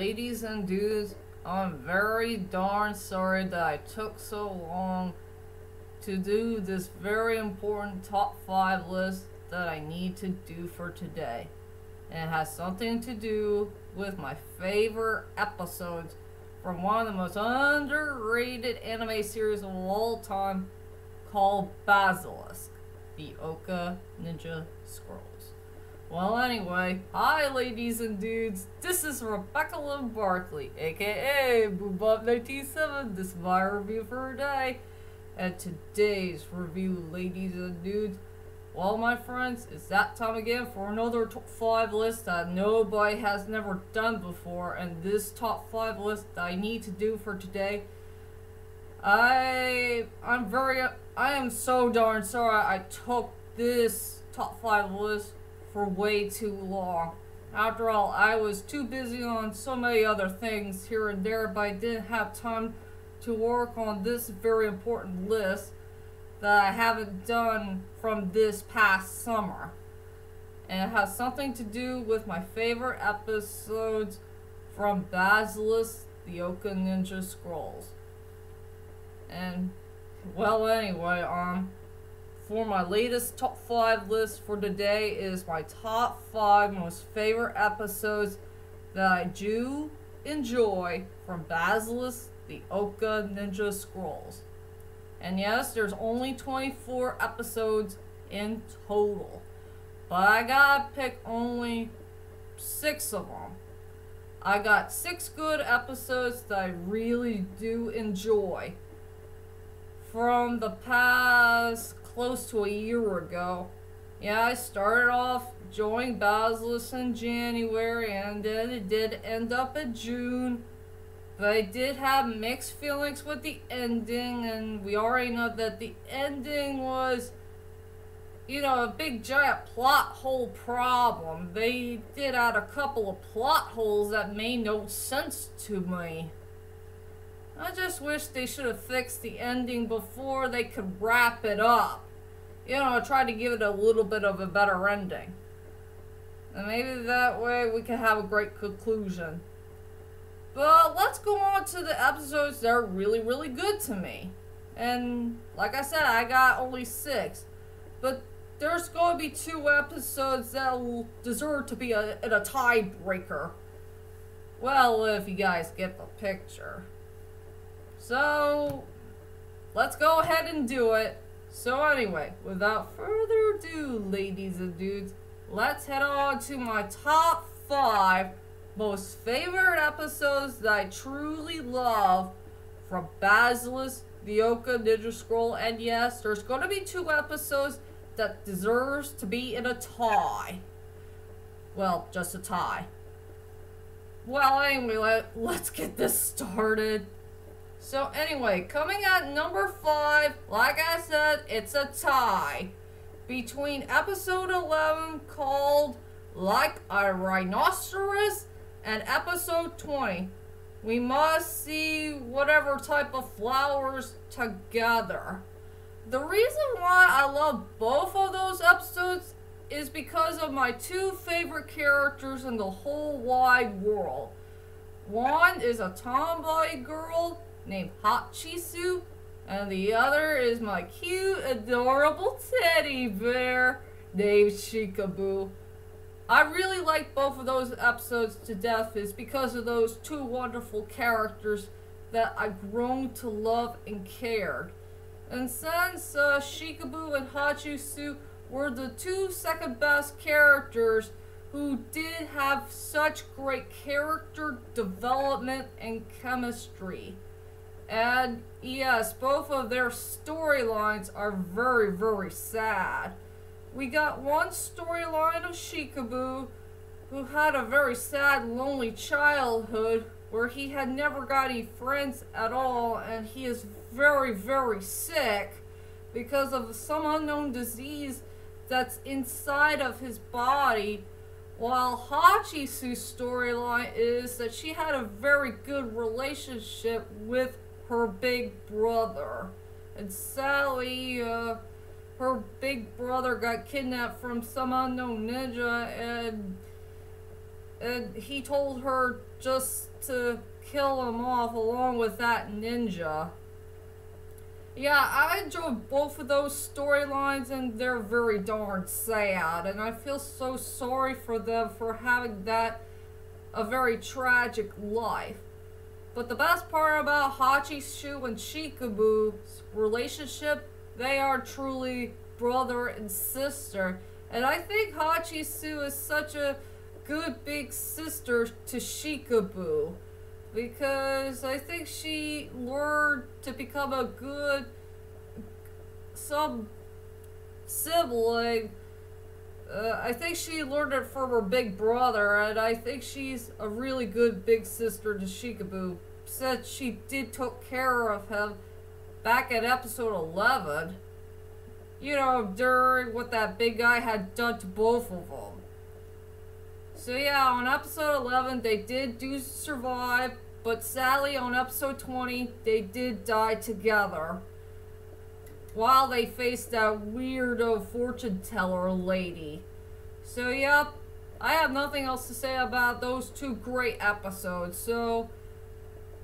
Ladies and dudes, I'm very darn sorry that I took so long to do this very important top 5 list that I need to do for today. And it has something to do with my favorite episodes from one of the most underrated anime series of all time called Basilisk, the Ouka Ninja Scrolls. Well, anyway, hi ladies and dudes, this is Rebecca Lynn Barclay, aka Boobop97, this is my review for today. And today's review, ladies and dudes, well, my friends, it's that time again for another top 5 list that nobody has never done before. And this top 5 list that I need to do for today, I, I'm very, I am so darn sorry I took this top 5 list for way too long. After all, I was too busy on so many other things here and there, but I didn't have time to work on this very important list that I haven't done from this past summer. And it has something to do with my favorite episodes from Basilisk, the Ouka Ninja Scrolls. And, well, anyway, um, for my latest top 5 list for today is my top 5 most favorite episodes that I do enjoy from Basilisk, the Ouka Ninja Scrolls. And yes, there's only 24 episodes in total. But I gotta pick only six of them. I got six good episodes that I really do enjoy. From the past close to a year ago. Yeah, I started off joining Basilisk in January and then it did end up in June. But I did have mixed feelings with the ending, and we already know that the ending was, you know, a big giant plot hole problem. They did add a couple of plot holes that made no sense to me. I just wish they should have fixed the ending before they could wrap it up. You know, try to give it a little bit of a better ending. And maybe that way we could have a great conclusion. But let's go on to the episodes that are really, really good to me. And like I said, I got only six. But there's going to be two episodes that will deserve to be a, a tiebreaker. Well, if you guys get the picture. So, let's go ahead and do it. So anyway, without further ado, ladies and dudes, let's head on to my top five most favorite episodes that I truly love from Basilisk, the Ouka Ninja Scroll, and yes, there's going to be two episodes that deserves to be in a tie. Well, just a tie. Well, anyway, let, let's get this started. So anyway, coming at number 5, like I said, it's a tie between episode 11 called Like a Rhinoceros and episode 20, we must see whatever type of flowers together. The reason why I love both of those episodes is because of my two favorite characters in the whole wide world. One is a tomboy girl named Hachisu, and the other is my cute, adorable teddy bear named Shikaboo. I really like both of those episodes to death is because of those two wonderful characters that I've grown to love and cared. And since uh, Shikaboo and Hachisu were the two second best characters who did have such great character development and chemistry. And yes, both of their storylines are very, very sad we got one storyline of Shikaboo, who had a very sad, lonely childhood where he had never got any friends at all, and he is very, very sick because of some unknown disease that's inside of his body. While Hachisu's storyline is that she had a very good relationship with her big brother. And Sally, uh, her big brother got kidnapped from some unknown ninja and and he told her just to kill him off along with that ninja. Yeah, I enjoyed both of those storylines and they're very darn sad and I feel so sorry for them for having that a very tragic life. But the best part about Hachisu and Shikabu's relationship, they are truly brother and sister. And I think Hachisu is such a good big sister to Shikabu. Because I think she learned to become a good some sibling. Uh, I think she learned it from her big brother, and I think she's a really good big sister to Shikabu. Said she did took care of him back in episode 11 you know, during what that big guy had done to both of them. So yeah, on episode 11, they did do survive, but sadly on episode 20, they did die together. While they faced that weirdo fortune teller lady. So yep, I have nothing else to say about those two great episodes. So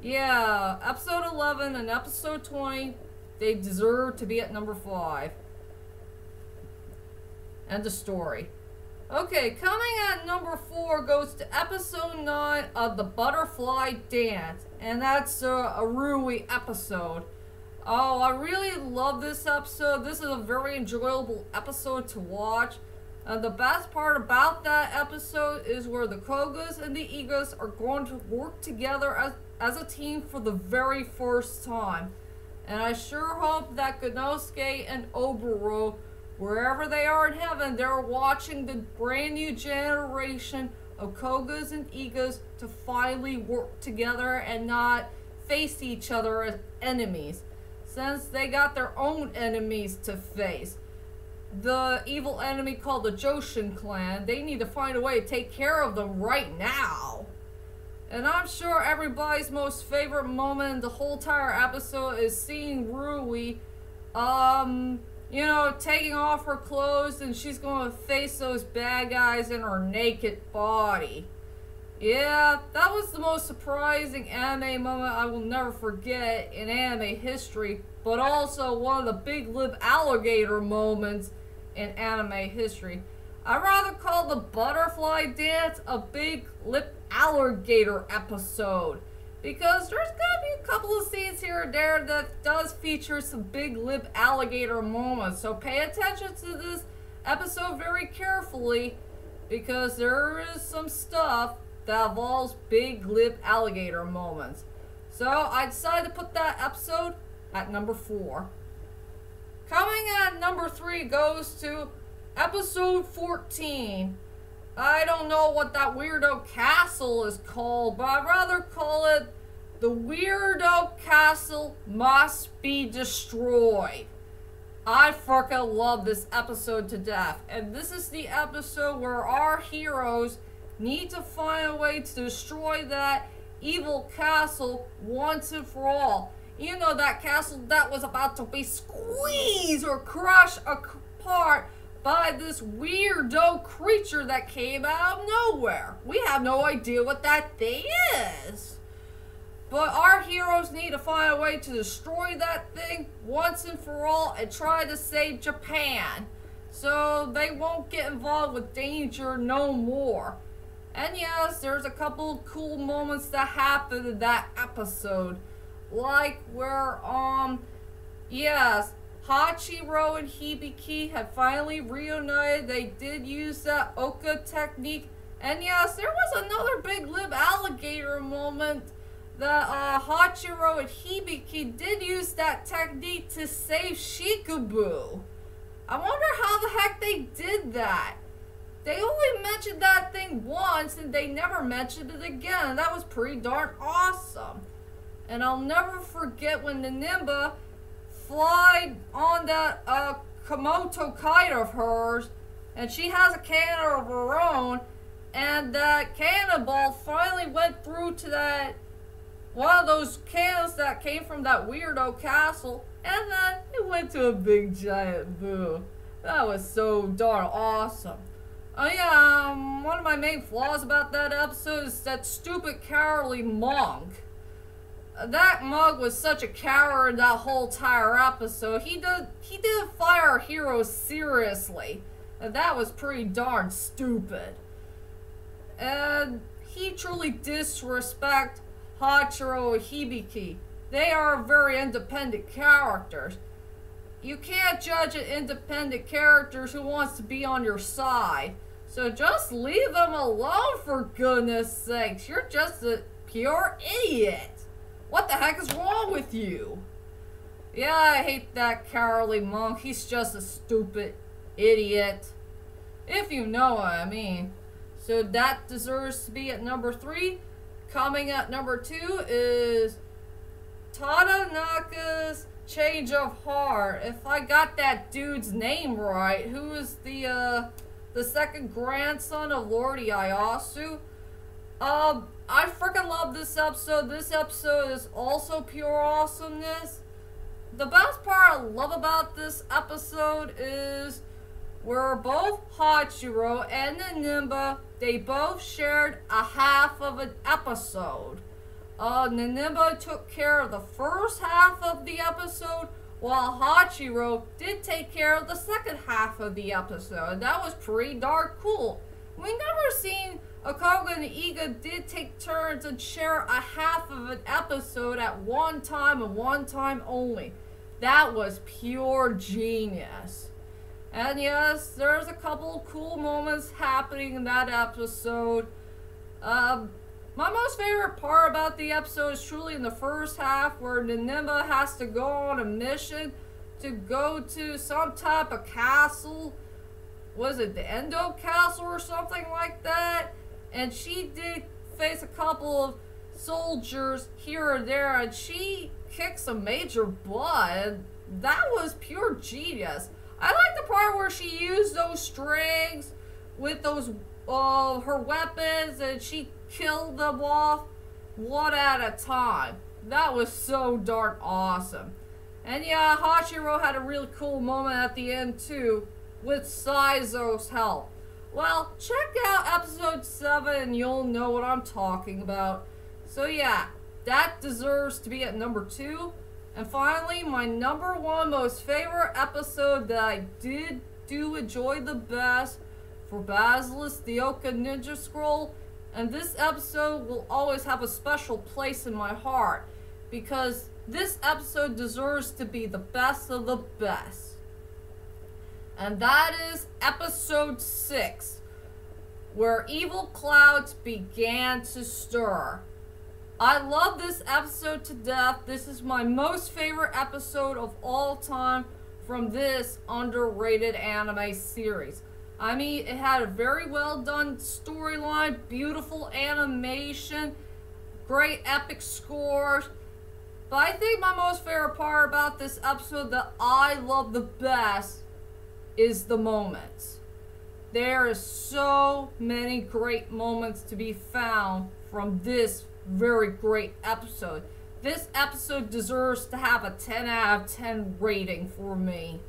yeah, episode 11 and episode 20, they deserve to be at number 5. End of story. Okay, coming at number four goes to episode nine of the Butterfly Dance, and that's a, a Rui episode. Oh, I really love this episode. This is a very enjoyable episode to watch. And the best part about that episode is where the Kogas and the Igas are going to work together as, as a team for the very first time. And I sure hope that Konosuke and Oboro Wherever they are in heaven, they're watching the brand new generation of Kogas and Igas to finally work together and not face each other as enemies. Since they got their own enemies to face. The evil enemy called the Joshin clan, they need to find a way to take care of them right now. And I'm sure everybody's most favorite moment in the whole entire episode is seeing Rui um you know, taking off her clothes and she's going to face those bad guys in her naked body. Yeah, that was the most surprising anime moment I will never forget in anime history, but also one of the big lip alligator moments in anime history. I'd rather call the butterfly dance a big lip alligator episode because there's gonna be a couple of scenes here and there that does feature some big lip alligator moments. So pay attention to this episode very carefully because there is some stuff that involves big lip alligator moments. So I decided to put that episode at number four. Coming at number three goes to episode 14 I don't know what that weirdo castle is called, but I'd rather call it the weirdo castle must be destroyed. I fucking love this episode to death. And this is the episode where our heroes need to find a way to destroy that evil castle once and for all. You know that castle that was about to be squeezed or crushed apart by this weirdo creature that came out of nowhere. We have no idea what that thing is. But our heroes need to find a way to destroy that thing once and for all and try to save Japan. So they won't get involved with danger no more. And yes, there's a couple cool moments that happened in that episode. Like where, um, yes, Hachiro and Hibiki had finally reunited. They did use that Ouka technique. And yes, there was another big lip alligator moment that uh, Hachiro and Hibiki did use that technique to save Shikabu. I wonder how the heck they did that. They only mentioned that thing once and they never mentioned it again. That was pretty darn awesome. And I'll never forget when the Nimba fly on that uh, Komoto kite of hers, and she has a cannon of her own, and that cannonball finally went through to that one of those cannons that came from that weirdo castle, and then it went to a big giant boo. That was so darn awesome. Oh yeah, um, one of my main flaws about that episode is that stupid cowardly monk. That monk was such a coward that whole entire episode. He did he didn't fire our hero seriously. And that was pretty darn stupid. And he truly disrespect Hachiro Hibiki. They are very independent characters. You can't judge an independent character who wants to be on your side. So just leave them alone for goodness sakes. You're just a pure idiot. What the heck is wrong with you? Yeah, I hate that cowardly monk. He's just a stupid idiot. If you know what I mean. So that deserves to be at number three. Coming at number two is Tadanaga's Change of Heart. If I got that dude's name right, who is the uh the second grandson of Lord Ieyasu. Um, I freaking love this episode. This episode is also pure awesomeness. The best part I love about this episode is where both Hachiro and Nanimba, they both shared a half of an episode. Uh, Nanimba took care of the first half of the episode, while Hachiro did take care of the second half of the episode. That was pretty darn cool. We never seen Akoga and Iga did take turns and share a half of an episode at one time and one time only. That was pure genius. And yes, there's a couple cool moments happening in that episode. Um, my most favorite part about the episode is truly in the first half where Nanimba has to go on a mission to go to some type of castle. Was it the Endo Castle or something like that? And she did face a couple of soldiers here or there and she kicks some major butt. That was pure genius. I like the part where she used those strings with those uh, her weapons and she killed them off one at a time. That was so darn awesome. And yeah, Hachiro had a really cool moment at the end too, with Saizo's help. Well, check out episode 7 and you'll know what I'm talking about. So yeah, that deserves to be at number 2. And finally, my number one most favorite episode that I did do enjoy the best for Basilisk the Ouka Ninja Scroll. And this episode will always have a special place in my heart because this episode deserves to be the best of the best. And that is episode 6, where evil clouds began to stir. I love this episode to death. This is my most favorite episode of all time from this underrated anime series. I mean, it had a very well done storyline, beautiful animation, great epic scores. But I think my most favorite part about this episode that I love the best is the moments. There is so many great moments to be found from this very great episode. This episode deserves to have a 10 out of 10 rating for me.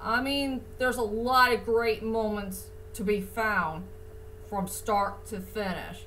I mean, there's a lot of great moments to be found from start to finish.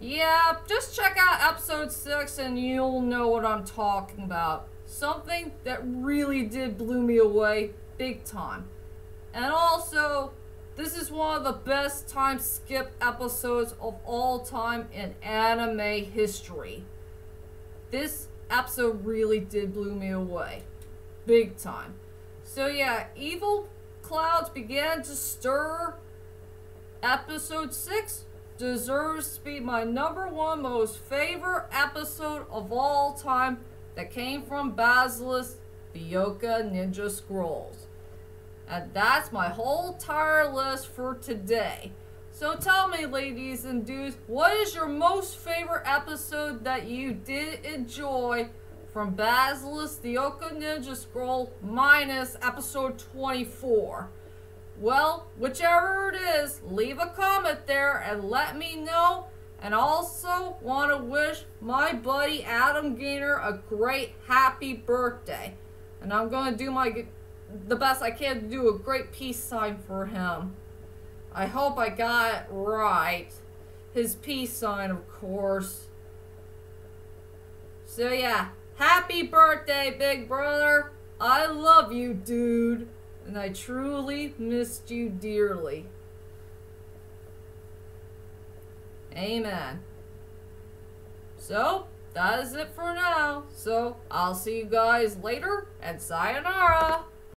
Yeah, just check out episode 6 and you'll know what I'm talking about. Something that really did blew me away big time. And also, this is one of the best time skip episodes of all time in anime history. This episode really did blew me away. Big time. So yeah, evil clouds began to stir. Episode 6 deserves to be my number one most favorite episode of all time that came from Basilisk, the Ninja Scrolls. And that's my whole entire list for today. So tell me, ladies and dudes, what is your most favorite episode that you did enjoy from Basilisk the Ouka Ninja Scroll minus episode 24? Well, whichever it is, leave a comment there and let me know. And also want to wish my buddy Adam Gaynor a great happy birthday. And I'm going to do my the best I can to do a great peace sign for him. I hope I got it right. His peace sign, of course. So yeah, happy birthday, big brother. I love you, dude. And I truly missed you dearly. Amen. So, that is it for now. So, I'll see you guys later, and sayonara!